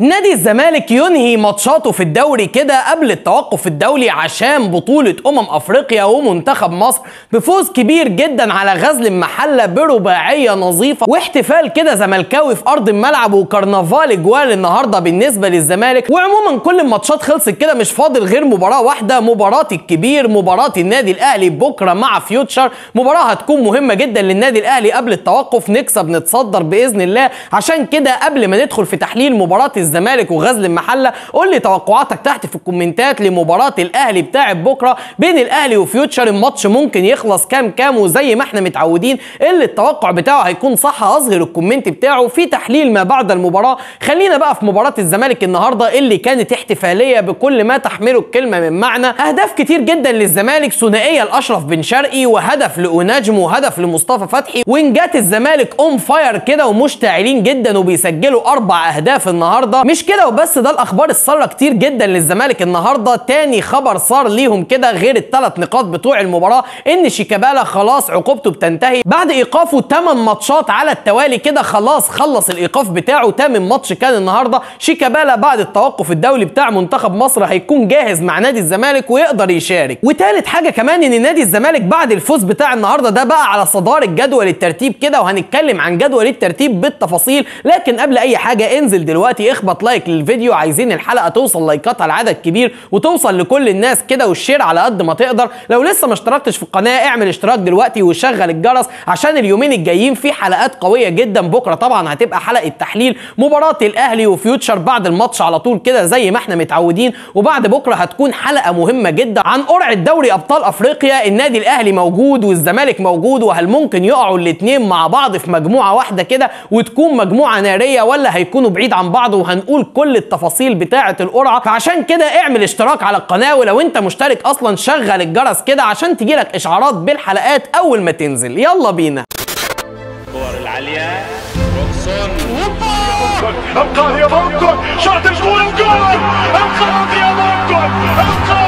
نادي الزمالك ينهي ماتشاته في الدوري كده قبل التوقف الدولي عشان بطولة أمم أفريقيا ومنتخب مصر بفوز كبير جدا على غزل المحلة برباعية نظيفة واحتفال كده زملكاوي في أرض الملعب وكرنفال أجوال النهاردة بالنسبة للزمالك. وعموما كل الماتشات خلصت كده مش فاضل غير مباراة واحدة مباراة الكبير مباراة النادي الأهلي بكرة مع فيوتشر. مباراة هتكون مهمة جدا للنادي الأهلي قبل التوقف. نكسب نتصدر بإذن الله. عشان كده قبل ما ندخل في تحليل مباراة الزمالك وغزل المحلة. قول لي توقعاتك تحت في الكومنتات لمباراة الأهلي بتاعت بكرة بين الأهلي وفيوتشر. الماتش ممكن يخلص كام كام وزي ما إحنا متعودين. اللي التوقع بتاعه هيكون صح هظهر الكومنت بتاعه. في تحليل ما بعد المباراة. خلينا بقى في مباراة الزمالك النهارده اللي كانت احتفالية بكل ما تحمله الكلمة من معنى. أهداف كتير جدا للزمالك. ثنائية لأشرف بن شرقي وهدف لأوناجم وهدف لمصطفى فتحي. وwingات الزمالك on fire كده ومشتعلين جدا وبيسجلوا أربع أهداف النهارده. مش كده وبس ده الأخبار السارة كتير جدا للزمالك النهارده. تاني خبر سار ليهم كده غير الثلاث نقاط بتوع المباراة إن شيكابالا خلاص عقوبته بتنتهي. بعد إيقافه 8 ماتشات على التوالي كده خلاص خلص الإيقاف بتاعه. 8 ماتش كان النهارده. شيكابالا بعد التوقف الدولي بتاع منتخب مصر هيكون جاهز مع نادي الزمالك ويقدر يشارك. وتالت حاجة كمان إن نادي الزمالك بعد الفوز بتاع النهارده ده بقى على صداره جدول الترتيب كده وهنتكلم عن جدول الترتيب بالتفاصيل. لكن قبل أي حاجة انزل دلوقتي اخبط like للفيديو. عايزين الحلقة توصل لايكاتها لعدد كبير وتوصل لكل الناس كده وال share على قد ما تقدر. لو لسه ما اشتركتش في القناة اعمل اشتراك دلوقتي وشغل الجرس عشان اليومين الجايين في حلقات قوية جدا. بكرة طبعا هتبقى حلقة تحليل مباراة الأهلي وفيوتشر بعد الماتش على طول كده زي ما إحنا متعودين. وبعد بكرة هتكون حلقة مهمة جدا عن قرعه دوري أبطال أفريقيا. النادي الأهلي موجود والزمالك موجود وهل ممكن يقعوا الاثنين مع بعض في مجموعة واحدة كده وتكون مجموعة نارية ولا هيكونوا بعيد عن بعض وهنقول كل التفاصيل بتاعة القرعة فعشان كده اعمل اشتراك على القناة ولو انت مشترك أصلا شغل الجرس كده عشان تجيلك اشعارات بالحلقات اول ما تنزل. يلا بينا. الكور العالية روكسون يا شاط الجول يا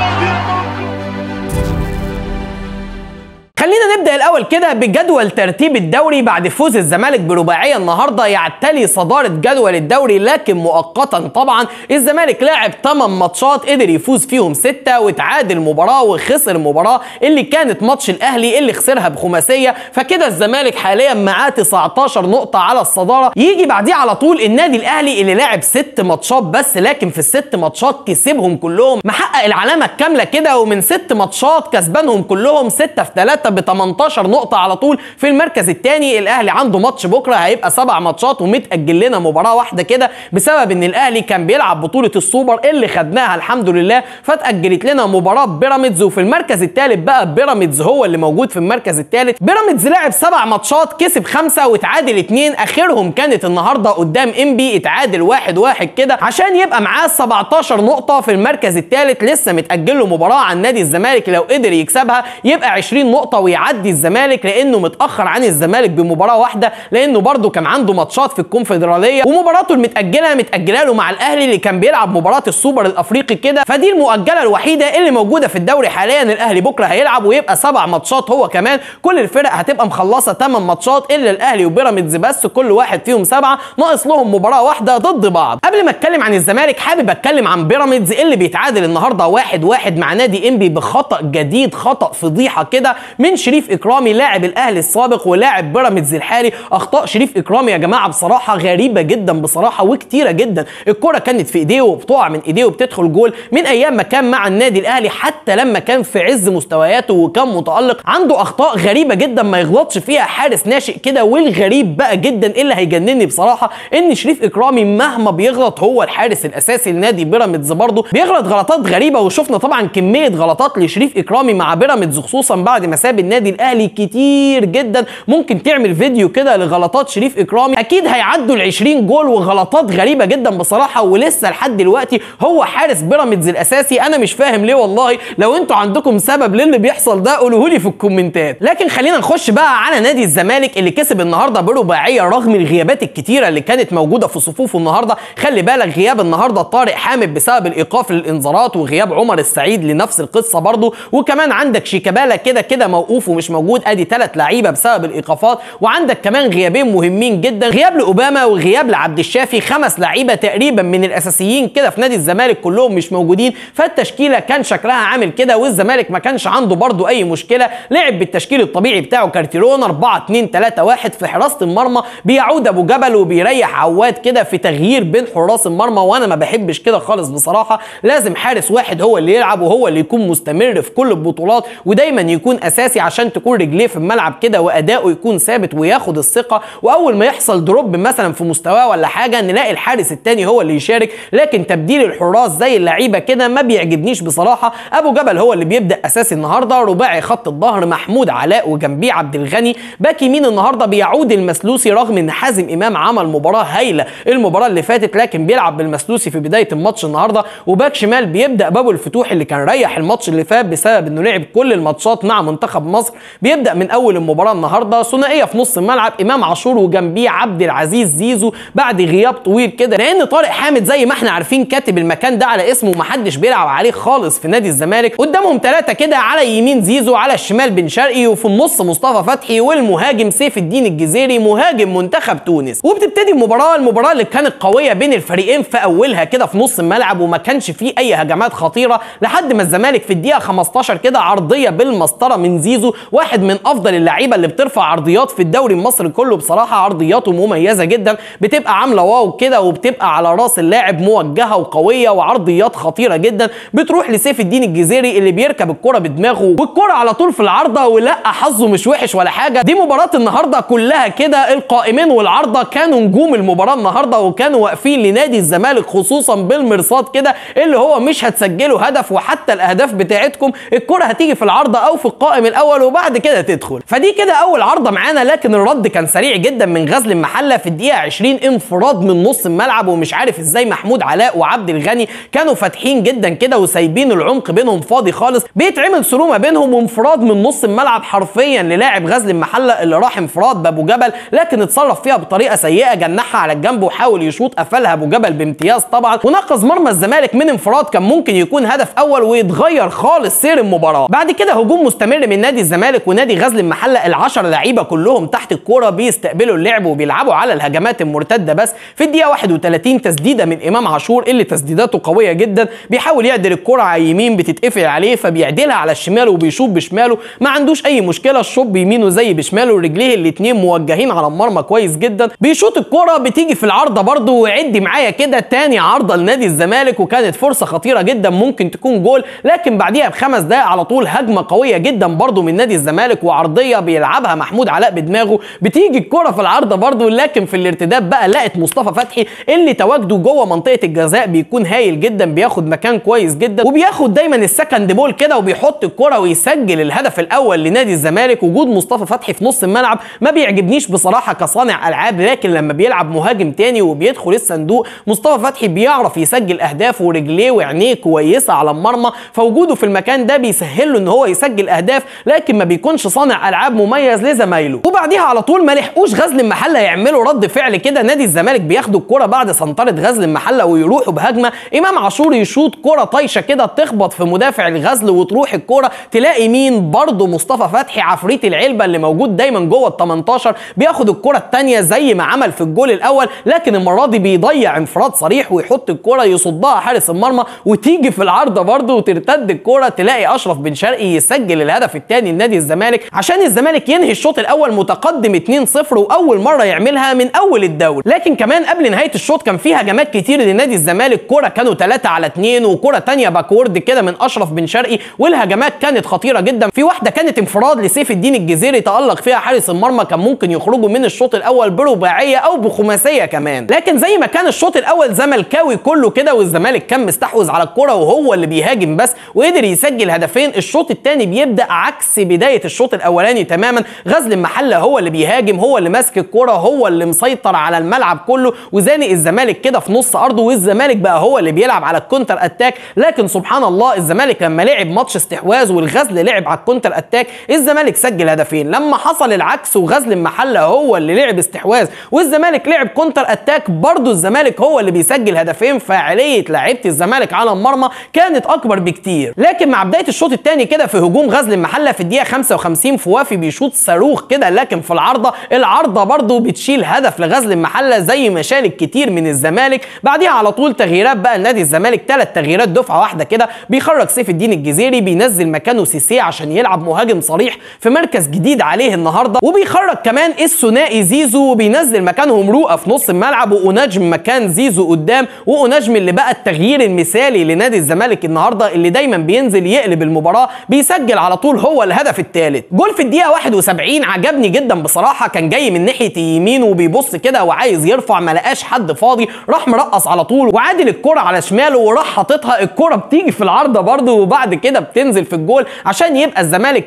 نبدا الأول كده بجدول ترتيب الدوري بعد فوز الزمالك برباعية النهارده يعتلي صدارة جدول الدوري لكن مؤقتا طبعا الزمالك لعب 8 ماتشات قدر يفوز فيهم 6 وتعادل مباراة وخسر مباراة اللي كانت ماتش الأهلي اللي خسرها بخماسية. فكده الزمالك حاليا معاه 19 نقطة على الصدارة. يجي بعديه على طول النادي الأهلي اللي لعب 6 ماتشات بس لكن في الست ماتشات كسبهم كلهم. محقق العلامة الكاملة كده ومن 6 ماتشات كسبانهم كلهم 6 في 3 ب 18 نقطة على طول في المركز الثاني الأهلي عنده ماتش بكرة هيبقى سبع ماتشات ومتأجل لنا مباراة واحدة كده بسبب إن الأهلي كان بيلعب بطولة السوبر اللي خدناها الحمد لله فاتأجلت لنا مباراة بيراميدز. وفي المركز الثالث بقى بيراميدز هو اللي موجود في المركز الثالث بيراميدز لعب سبع ماتشات كسب خمسة وتعادل اثنين آخرهم كانت النهاردة قدام إنبي اتعادل واحد واحد كده عشان يبقى معاه 17 نقطة في المركز الثالث لسه متأجل له مباراة عن نادي الزمالك لو قدر يكسبها يبقى 20 نقطة ويعدي الزمالك لأنه متاخر عن الزمالك بمباراه واحدة لأنه برده كان عنده ماتشات في الكونفدراليه ومباراته المتاجله متاجله له مع الاهلي اللي كان بيلعب مباراه السوبر الافريقي كده فدي المؤجله الوحيده اللي موجوده في الدوري حاليا الاهلي بكره هيلعب ويبقى سبع ماتشات هو كمان كل الفرق هتبقى مخلصة 8 ماتشات إلا الأهلي وبيراميدز بس كل واحد فيهم سبعة ناقص لهم مباراة واحدة ضد بعض. قبل ما أتكلم عن الزمالك حابب أتكلم عن بيراميدز اللي بيتعادل النهارده واحد واحد مع نادي إنبي بخطأ جديد خطأ فضيحة كده من شريف إكرامي لاعب الأهلي السابق ولاعب بيراميدز الحالي. أخطاء شريف إكرامي يا جماعة بصراحة غريبة جدا بصراحة وكتيرة جدا. الكرة كانت في إيديه وبتقع من إيديه وبتدخل جول من أيام ما كان مع النادي الأهلي حتى لما كان في عز مستوياته وكان متألق. عنده أخطاء غريبة جدا ما يغلطش فيها حارس ناشئ كده والغريب بقى جدا اللي هيجنني بصراحة؟ إن شريف إكرامي مهما بيغلط هو الحارس الأساسي لنادي بيراميدز برضه. بيغلط غلطات غريبة وشفنا طبعا كمية غلطات لشريف إكرامي مع بيراميدز خصوصا بعد ما ساب النادي الاهلي كتير جدا. ممكن تعمل فيديو كده لغلطات شريف إكرامي. أكيد هيعدوا ال 20 جول وغلطات غريبة جدا بصراحة ولسه لحد دلوقتي هو حارس بيراميدز الأساسي. أنا مش فاهم ليه والله. لو أنتوا عندكم سبب للي بيحصل ده قولوه لي في الكومنتات. لكن خلينا نخش بقى على نادي الزمالك اللي كسب النهارده برباعية رغم الغيابات الكتيرة اللي كانت موجودة في صفوفه النهارده. خلي بالك غياب النهارده طارق حامد بسبب الإيقاف للإنذارات وغياب عمر السعيد لنفس القصة برضه وكمان عندك شيكابالا كده كده موقوف ومش موجود. ادي ثلاث لعيبه بسبب الايقافات. وعندك كمان غيابين مهمين جدا. غياب لاوباما وغياب لعبد الشافي. خمس لعيبه تقريبا من الأساسيين كده في نادي الزمالك كلهم مش موجودين. فالتشكيلة كان شكلها عامل كده والزمالك ما كانش عنده برضو أي مشكلة. لعب بالتشكيل الطبيعي بتاعه كارتيرون 4 2 3 1 في حراسه المرمى. بيعود أبو جبل وبيريح عواد كده في تغيير بين حراس المرمى. وأنا ما بحبش كده خالص بصراحة. لازم حارس واحد هو اللي يلعب وهو اللي يكون مستمر في كل البطولات ودايما يكون أساسي عشان تكون رجليه في الملعب كده وأداؤه يكون ثابت وياخد الثقة وأول ما يحصل drop مثلا في مستواه ولا حاجة نلاقي الحارس التاني هو اللي يشارك. لكن تبديل الحراس زي اللعيبة كده ما بيعجبنيش بصراحة. أبو جبل هو اللي بيبدأ أساسي النهارده. رباعي خط الظهر محمود علاء وجنبيه عبد الغني. back يمين النهارده بيعود المسلوسي رغم إن حازم إمام عمل مباراة هايلة المباراة اللي فاتت لكن بيلعب بالمسلوسي في بداية الماتش النهارده. و back شمال بيبدأ بأبو الفتوح اللي كان ريح الماتش اللي فات بسبب إنه لعب كل الماتشات مع منتخب مصر. بيبدأ من أول المباراة النهارده ثنائية في نص الملعب إمام عاشور وجنبيه عبد العزيز زيزو بعد غياب طويل كده. لأن طارق حامد زي ما إحنا عارفين كاتب المكان ده على اسمه ومحدش بيلعب عليه خالص في نادي الزمالك. قدامهم ثلاثة كده على يمين زيزو على الشمال بن شرقي وفي النص مصطفى فتحي والمهاجم سيف الدين الجزيري مهاجم منتخب تونس. وبتبتدي المباراة المباراة اللي كانت قوية بين الفريقين في أولها كده في نص الملعب وما كانش فيه أي هجمات خطيرة لحد ما الزمالك في الدقيقة 15 كده عرضية بالمسطرة من زيزو واحد من أفضل اللعيبة اللي بترفع عرضيات في الدوري المصري كله. بصراحة عرضياته مميزة جدا. بتبقى عاملة واو كده وبتبقى على رأس اللاعب موجهة وقوية وعرضيات خطيرة جدا. بتروح لسيف الدين الجزيري اللي بيركب الكرة بدماغه والكرة على طول في العارضة ولأ حظه مش وحش ولا حاجة. دي مباراة النهارده كلها كده. القائمين والعارضة كانوا نجوم المباراة النهارده وكانوا واقفين لنادي الزمالك خصوصا بالمرصاد كده اللي هو مش هتسجلوا هدف وحتى الأهداف بتاعتكم. الكرة هتيجي في العارضة أو في القائم الأول وبعد كده تدخل. فدي كده أول عارضه معانا لكن الرد كان سريع جدا من غزل المحلة في الدقيقة 20 انفراد من نص الملعب ومش عارف إزاي محمود علاء وعبد الغني كانوا فاتحين جدا كده وسايبين العمق بينهم فاضي خالص. بيتعمل سرومه بينهم وانفراد من نص الملعب حرفيا للاعب غزل المحلة اللي راح انفراد بابو جبل لكن اتصرف فيها بطريقة سيئة جنحها على الجنب وحاول يشوط قفلها أبو جبل بامتياز طبعا. ونقذ مرمى الزمالك من انفراد كان ممكن يكون هدف أول ويتغير خالص سير المباراة. بعد كده هجوم مستمر من نادي الزمالك ونادي غزل المحله العشر لعيبة كلهم تحت الكورة بيستقبلوا اللعب وبيلعبوا على الهجمات المرتدة. بس في الدقيقة 31 تسديدة من إمام عاشور اللي تسديداته قوية جدا بيحاول يعدل الكرة على اليمين بتتقفل عليه فبيعدلها على الشمال وبيشوط بشماله. ما عندوش أي مشكلة الشوط بيمينه زي بشماله ورجليه الاثنين موجهين على المرمى كويس جدا. بيشوط الكرة بتيجي في العارضة برده وعدي معايا كده تاني عارضة لنادي الزمالك وكانت فرصة خطيرة جدا ممكن تكون جول. لكن بعديها بخمس دقائق على طول هجمة قوية جدا برده من نادي الزمالك وعرضية بيلعبها محمود علاء بدماغه. بتيجي الكرة في العارضة برده لكن في الارتداد بقى لقت مصطفى فتحي اللي تواجده جوه منطقة الجزاء بيكون هايل جدا بياخد مكان كويس جدا وبياخد دايما ال second ball كده وبيحط الكرة ويسجل الهدف الأول لنادي الزمالك. وجود مصطفى فتحي في نص الملعب ما بيعجبنيش بصراحة كصانع ألعاب لكن لما بيلعب مهاجم تاني وبيدخل الصندوق مصطفى فتحي بيعرف يسجل أهداف ورجليه وعينيه كويسة على المرمى. فوجوده في المكان ده بيسهل له إن هو يسجل أهداف لكن ما بيكونش صانع ألعاب مميز لزمايله. وبعديها على طول ما لحقوش غزل المحلة يعملوا رد فعل كده. نادي الزمالك بياخدوا الكرة بعد سنترة غزل المحلة ويروحوا بهجمة. إمام عاشور يشوط كرة طايشة كده تخبط في مدافع الغزل وتروح الكرة. تلاقي مين؟ برضه مصطفى فتحي عفريت العلبة اللي موجود دايما جوه ال 18 بياخد الكرة الثانية زي ما عمل في الجول الأول. لكن المرة دي بيضيع انفراد صريح ويحط الكرة يصدها حارس المرمى. وتيجي في العارضة برضه وترتد الكرة. تلاقي أشرف بن شرقي يسجل الهدف الثاني لنادي الزمالك عشان الزمالك ينهي الشوط الأول متقدم 2-0 وأول مرة يعملها من أول الدوري. لكن كمان قبل نهاية الشوط كان في هجمات كتير لنادي الزمالك. كرة كانوا 3 على 2 وكرة تانية backward كده من أشرف بن شرقي والهجمات كانت خطيرة جدا. في واحدة كانت انفراد لسيف الدين الجزيري تألق فيها حارس المرمى كان ممكن يخرجوا من الشوط الأول برباعية أو بخماسية كمان. لكن زي ما كان الشوط الأول زملكاوي كله كده والزمالك كان مستحوذ على الكرة وهو اللي بيهاجم بس وقدر يسجل هدفين. الشوط الثاني بيبدأ عكس بداية الشوط الأولاني تماما. غزل المحلة هو اللي بيهاجم هو اللي ماسك الكرة هو اللي مسيطر على الملعب كله. وزانق الزمالك كده في نص أرضه والزمالك بقى هو اللي بيلعب على ال counter attack. لكن سبحان الله الزمالك لما لعب ماتش استحواذ والغزل لعب على ال counter attack الزمالك سجل هدفين. لما حصل العكس وغزل المحلة هو اللي لعب استحواذ والزمالك لعب counter attack برضه الزمالك هو اللي بيسجل هدفين. فاعليه لعيبة الزمالك على المرمى كانت أكبر بكتير. لكن مع بداية الشوط الثاني كده في هجوم غزل المحلة في الدقيقة 55 ياسين فوافي بيشوط صاروخ كده لكن في العارضة العارضة برضه بتشيل هدف لغزل المحلة زي ما شالت كتير من الزمالك. بعديها على طول تغييرات بقى لنادي الزمالك ثلاث تغييرات دفعة واحدة كده. بيخرج سيف الدين الجزيري بينزل مكانه سيسي عشان يلعب مهاجم صريح في مركز جديد عليه النهارده. وبيخرج كمان الثنائي زيزو وبينزل مكانهم رؤى في نص الملعب ونجم مكان زيزو قدام. ونجم اللي بقى التغيير المثالي لنادي الزمالك النهارده اللي دايما بينزل يقلب المباراة بيسجل على طول هو الهدف الثالث جول في الدقيقة 71 عجبني جدا بصراحة. كان جاي من ناحية يمين وبيبص كده وعايز يرفع ما لقاش حد فاضي. راح مرقص على طول وعادل الكرة على شماله وراح حاططها. الكرة بتيجي في العارضة برده وبعد كده بتنزل في الجول عشان يبقى الزمالك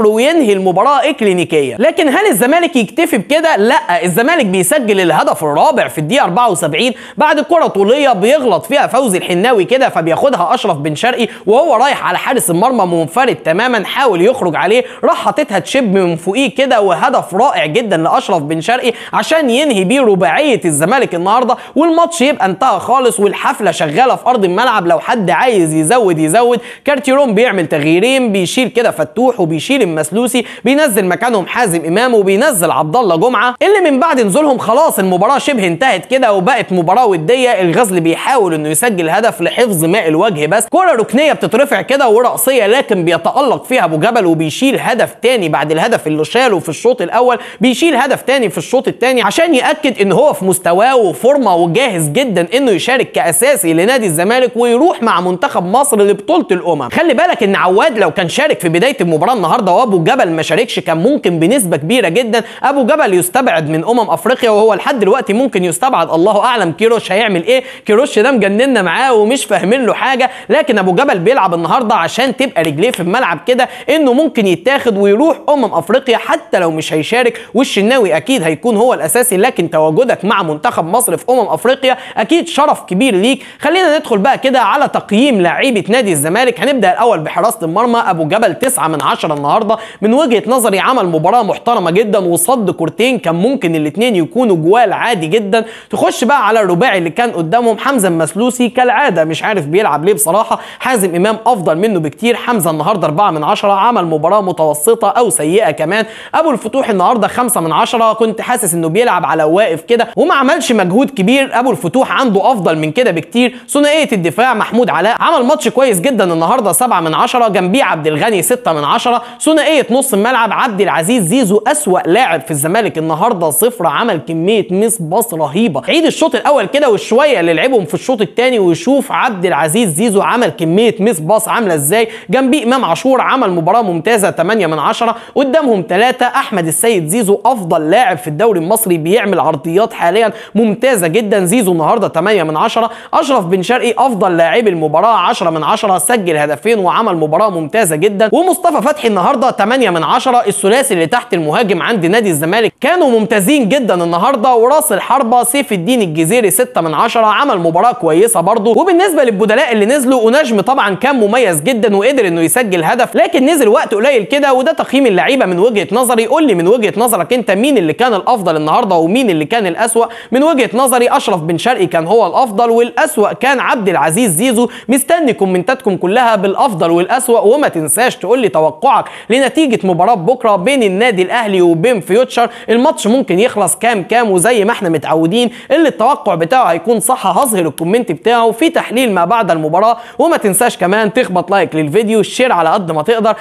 3-0 وينهي المباراة إكلينيكية. لكن هل الزمالك يكتفي بكده؟ لا الزمالك بيسجل الهدف الرابع في الدقيقة 74 بعد كرة طولية بيغلط فيها فوزي الحناوي كده فبياخدها أشرف بن شرقي وهو رايح على حارس المرمى منفرد تماما حاول يخرج عليه راح حاططها تشب من فوقيه كده وهدف رائع جدا لأشرف بن شرقي عشان ينهي بيه رباعية الزمالك النهارده والماتش يبقى انتهى خالص والحفلة شغالة في أرض الملعب لو حد عايز يزود يزود. كارتيرون بيعمل تغييرين بيشيل كده فتوح وبيشيل المسلوسي بينزل مكانهم حازم إمام وبينزل عبد الله جمعة. اللي من بعد نزولهم خلاص المباراة شبه انتهت كده وبقت مباراة ودية. الغزل بيحاول إنه يسجل هدف لحفظ ماء الوجه بس. كرة ركنية بتترفع كده ورأسية لكن بيتألق فيها أبو جبل وبيشيل هدف تاني بعد الهدف اللي شاله في الشوط الأول بيشيل هدف تاني في الشوط التاني عشان يأكد إن هو في مستواه وفورمة وجاهز جدا إنه يشارك كأساسي لنادي الزمالك ويروح مع منتخب مصر لبطولة الأمم. خلي بالك إن عواد لو كان شارك في بداية المباراة النهارده وأبو جبل ما شاركش كان ممكن بنسبة كبيرة جدا. أبو جبل يستبعد من أمم أفريقيا وهو لحد دلوقتي ممكن يستبعد. الله أعلم كيروش هيعمل إيه. كيروش ده مجننا معاه ومش فاهمين له حاجة. لكن أبو جبل بيلعب النهارده عشان تبقى رجليه في الملعب كده إنه ممكن يتاخد ويروح أمم أفريقيا حتى لو مش هيشارك. والشناوي أكيد هيكون هو الأساسي لكن تواجدك مع منتخب مصر في أمم أفريقيا أكيد شرف كبير ليك. خلينا ندخل بقى كده على تقييم لعيبه نادي الزمالك. هنبدأ الأول بحراسة المرمى أبو جبل 9 من 10 النهارده. من وجهة نظري عمل مباراة محترمة جدا وصد كورتين كان ممكن الاثنين يكونوا جوال عادي جدا. تخش بقى على الرباعي اللي كان قدامهم حمزة المسلوسي كالعادة مش عارف بيلعب ليه بصراحة. حازم إمام أفضل منه بكتير حمزة النهارده 4 من 10 عمل مباراة متوسطة أو سيئة كمان. أبو الفتوح النهارده 5 من 10 كنت حاسس إنه بيلعب على واقف كده وما عملش مجهود كبير. أبو الفتوح عنده أفضل من كده بكتير. ثنائية الدفاع محمود علاء عمل ماتش كويس جدا النهارده 7 من 10 جنبيه عبد الغني 6 من 10 ثنائية نص الملعب عبد العزيز زيزو أسوأ لاعب في الزمالك النهارده صفر. عمل كمية مس باص رهيبة. عيد الشوط الأول كده والشويه اللي لعبهم في الشوط الثاني ويشوف عبد العزيز زيزو عمل كمية مس باص عاملة إزاي. جنبيه إمام عاشور عمل مباراة ممتازة 8 من 10 قدامهم ثلاثة أحمد السيد زيزو أفضل لاعب في الدوري المصري بيعمل عرضيات حاليا ممتازة جدا. زيزو النهارده 8 من 10 أشرف بن شرقي أفضل لاعب المباراة 10 من 10 سجل هدفين وعمل مباراة ممتازة جدا. ومصطفى فتحي النهارده 8 من 10 الثلاثي اللي تحت المهاجم عند نادي الزمالك. كانوا ممتازين جدا النهارده. وراس الحربه سيف الدين الجزيري 6 من 10 عمل مباراة كويسة برضه. وبالنسبة للبدلاء اللي نزلوا ونجم طبعا كان مميز جدا وقدر إنه يسجل هدف لكن نزل وقت قليل كده وده تقييم اللعيبة من وجهة نظري. قول لي من وجهة نظرك انت مين اللي كان الأفضل النهارده ومين اللي كان الأسوأ؟ من وجهة نظري أشرف بن شرقي كان هو الأفضل والأسوأ كان عبد العزيز زيزو. مستني كومنتاتكم كلها بالأفضل والأسوأ وما تنساش تقول لي توقعك لنتيجة مباراة بكرة بين النادي الأهلي وبين فيوتشر. الماتش ممكن يخلص كام كام وزي ما إحنا متعودين. اللي التوقع بتاعه هيكون صح هظهر ال comment بتاعه في تحليل ما بعد المباراة. وما تنساش كمان تخبط like للفيديو ال share على قد ما تقدر.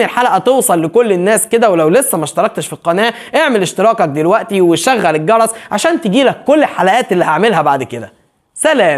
عايزين الحلقة توصل لكل الناس كده ولو لسه ما اشتركتش في القناة اعمل اشتراكك دلوقتي وشغل الجرس عشان تجيلك كل الحلقات اللي هعملها بعد كده. سلام.